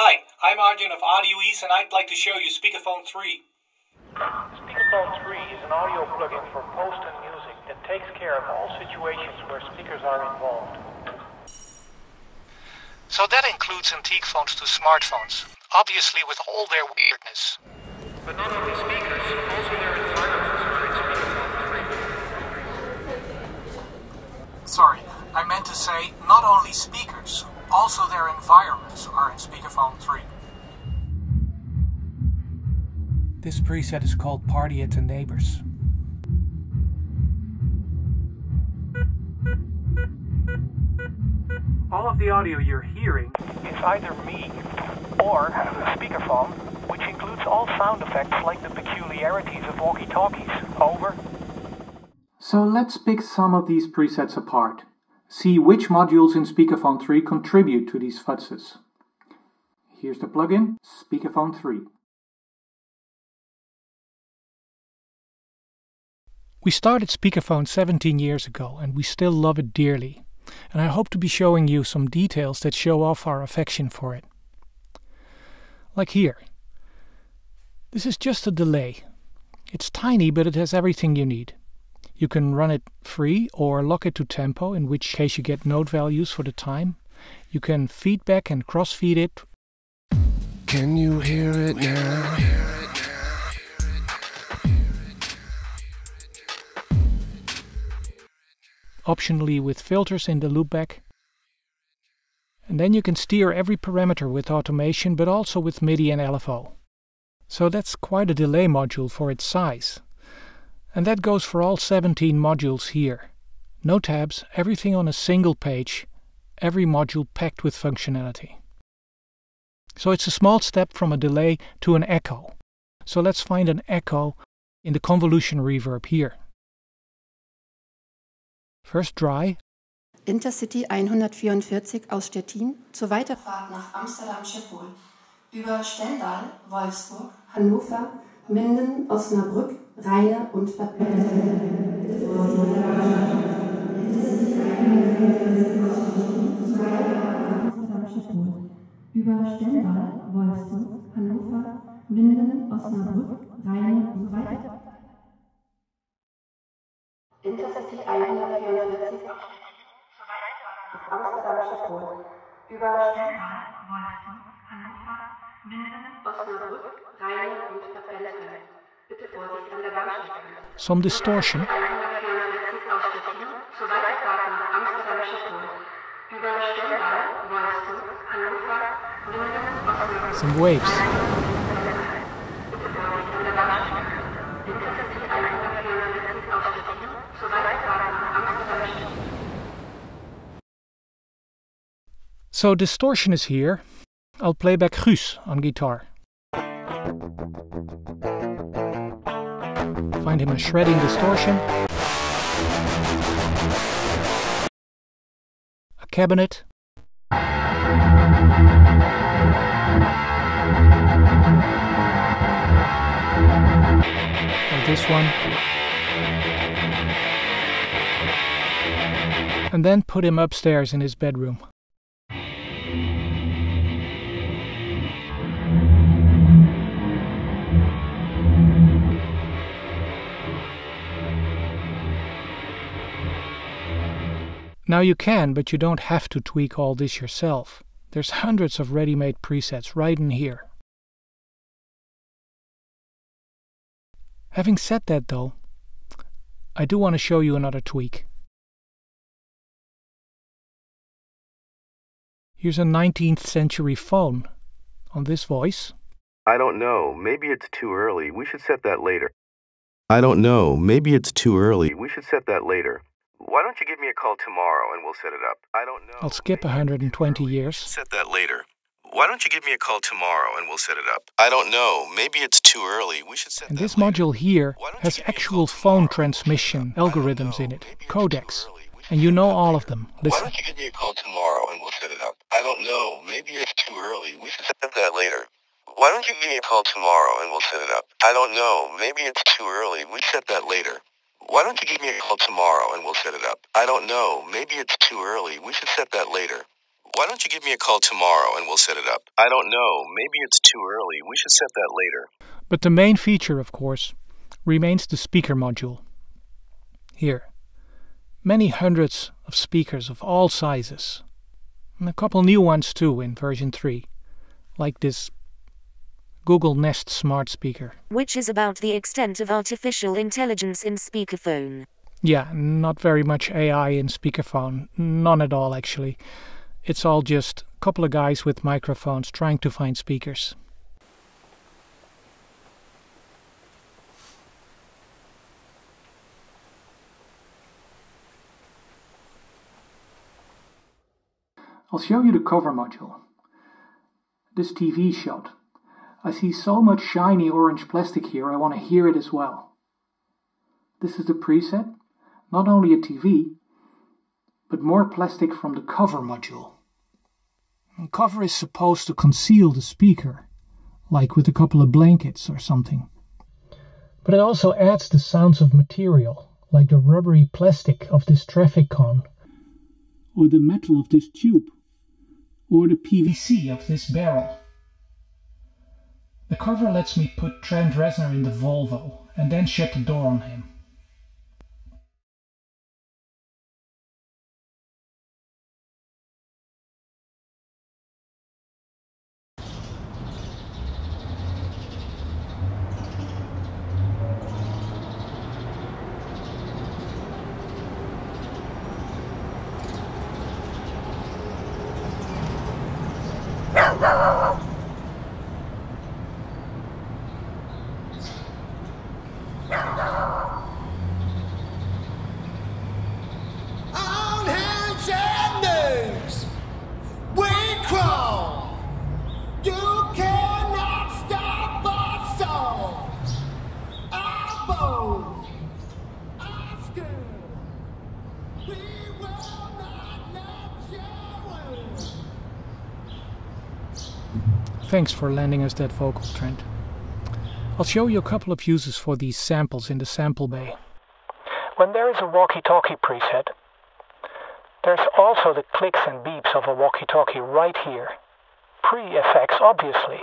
Hi, I'm Arjun of Audio Ease and I'd like to show you Speakerphone 3. Speakerphone 3 is an audio plugin for post and music that takes care of all situations where speakers are involved. So that includes antique phones to smartphones, obviously with all their weirdness. But not only speakers, also their environments are in Speakerphone 3. Sorry, I meant to say not only speakers, also their environments are in Speakerphone This preset is called Party at the Neighbors. All of the audio you're hearing is either me or a speakerphone, which includes all sound effects like the peculiarities of walkie-talkies. Over. So let's pick some of these presets apart. See which modules in Speakerphone 3 contribute to these futzes. Here's the plugin, Speakerphone 3. We started Speakerphone 17 years ago and we still love it dearly. And I hope to be showing you some details that show off our affection for it. Like here. This is just a delay. It's tiny, but it has everything you need. You can run it free or lock it to tempo, in which case you get note values for the time. You can feedback and crossfeed it. Can you hear it now? Optionally with filters in the loopback. And then you can steer every parameter with automation, but also with MIDI and LFO. So that's quite a delay module for its size. And that goes for all 17 modules here. No tabs, everything on a single page, every module packed with functionality. So it's a small step from a delay to an echo. So let's find an echo in the convolution reverb here. First dry. Intercity 144 aus Stettin. Zur Weiterfahrt nach Amsterdam-Schiphol über Stendal, Wolfsburg, Hannover, Minden, Osnabrück, Rheine und Bad über Stendal, Wolfsburg, Hannover, Minden, Osnabrück, Rheine Intercity 144 Amsterdam-Schiphol über Stendal, Wolfsburg, Hannover, Minden, Osnabrück, Rheine und Bad Bitte Vorsicht an der Bahnsteigkante. Some distortion. 144 aus Stettin zur Weiterfahrt nach Amsterdam-Schiphol über Stendal, Wolfsburg, Hannover, Minden, Osnabrück. Some waves. Bitte Vorsicht an der Bahnsteigkante. Intercity 144 aus Stettin zur Weiterfahrt nach Amsterdam-Schiphol. So distortion is here. I'll play back Guus on guitar. Find him a shredding distortion. A cabinet. Like this one. And then put him upstairs in his bedroom. Now you can, but you don't have to tweak all this yourself. There's hundreds of ready-made presets right in here. Having said that though, I do want to show you another tweak. Here's a 19th century phone. On this voice, I don't know. Maybe it's too early. We should set that later. I don't know. Maybe it's too early. We should set that later. Why don't you give me a call tomorrow and we'll set it up? I don't know. I'll skip Maybe 120 years. Set that later. Why don't you give me a call tomorrow and we'll set it up? I don't know. Maybe it's too early. We should set And that this later. module here Why don't you has give me a actual phone tomorrow and we'll set it transmission up? I don't algorithms in it, Maybe codecs. early. We should And you know all of them. Listen. Why don't you give me a call tomorrow and we'll set it up? I don't know. Maybe it's too early. We should set that later. Why don't you give me a call tomorrow and we'll set it up? I don't know. Maybe it's too early. We should set that later. Why don't you give me a call tomorrow and we'll set it up? I don't know. Maybe it's too early. We should set that later. Why don't you give me a call tomorrow and we'll set it up? I don't know. Maybe it's too early. We should set that later. But the main feature, of course, remains the speaker module. Here, many hundreds of speakers of all sizes, and a couple new ones too in version 3, like this Google Nest smart speaker. which is about the extent of artificial intelligence in speakerphone. Yeah, not very much AI in speakerphone, none at all actually. It's all just a couple of guys with microphones trying to find speakers. I'll show you the cover module. This TV shot. I see so much shiny orange plastic here, I want to hear it as well. This is the preset, not only a TV, but more plastic from the cover module. The cover is supposed to conceal the speaker, like with a couple of blankets or something. But it also adds the sounds of material, like the rubbery plastic of this traffic cone, or the metal of this tube, or the PVC of this barrel. The cover lets me put Trent Reznor in the Volvo and then shut the door on him. Thanks for lending us that vocal, Trent. I'll show you a couple of uses for these samples in the sample bay. When there is a walkie-talkie preset, there's also the clicks and beeps of a walkie-talkie right here. Pre-effects, obviously.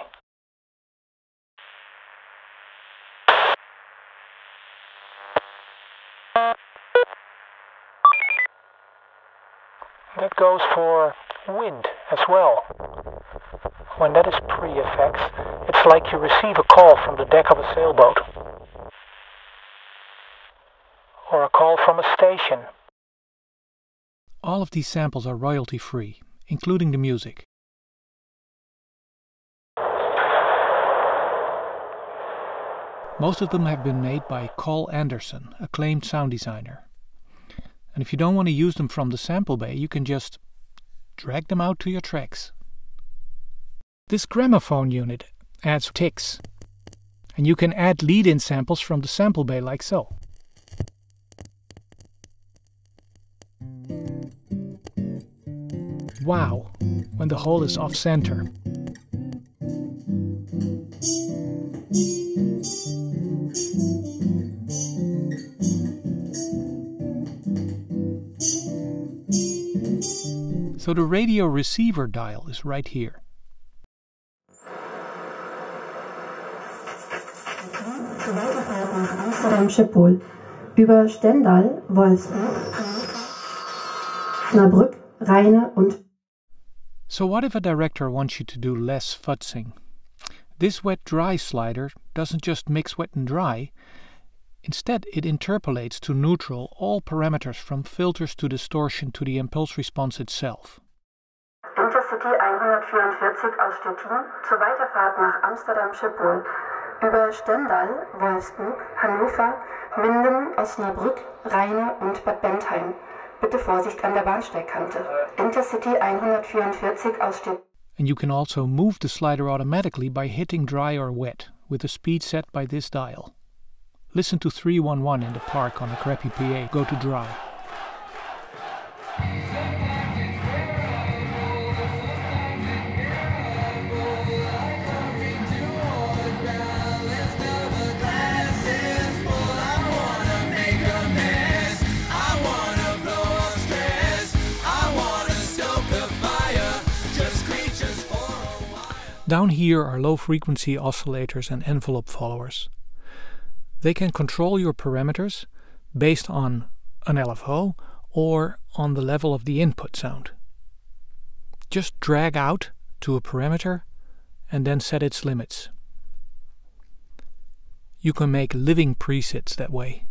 That goes for wind as well. When that is pre-effects, it's like you receive a call from the deck of a sailboat. Or a call from a station. All of these samples are royalty free, including the music. Most of them have been made by Cole Anderson, acclaimed sound designer. And if you don't want to use them from the sample bay, you can just drag them out to your tracks. This gramophone unit adds ticks, and you can add lead-in samples from the sample bay like so. Wow, when the hole is off-center. So the radio receiver dial is right here. Nach Amsterdam Schiphol. Über Stendal, Wolfsburg, Osnabrück, Rheine und So what if a director wants you to do less futzing? This wet-dry slider doesn't just mix wet and dry. Instead, it interpolates to neutral all parameters from filters to distortion to the impulse response itself. Intercity 144 aus Stettin zur Weiterfahrt nach Amsterdam Schiphol. Über Stendal, Wolfsburg, Hannover, Minden, Osnabrück, Rheine und Bad Bentheim. Bitte Vorsicht an der Bahnsteigkante. Intercity 144 aus Stettin. And you can also move the slider automatically by hitting dry or wet with the speed set by this dial. Listen to 311 in the park on a crappy PA. Go to dry. Down here are low frequency oscillators and envelope followers. They can control your parameters based on an LFO or on the level of the input sound. Just drag out to a parameter and then set its limits. You can make living presets that way.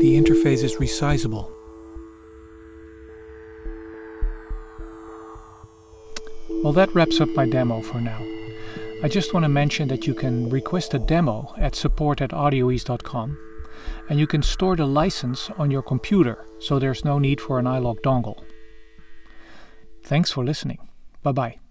The interface is resizable. Well, that wraps up my demo for now. I just want to mention that you can request a demo at support at audioease.com and you can store the license on your computer, so there's no need for an iLok dongle. Thanks for listening. Bye bye.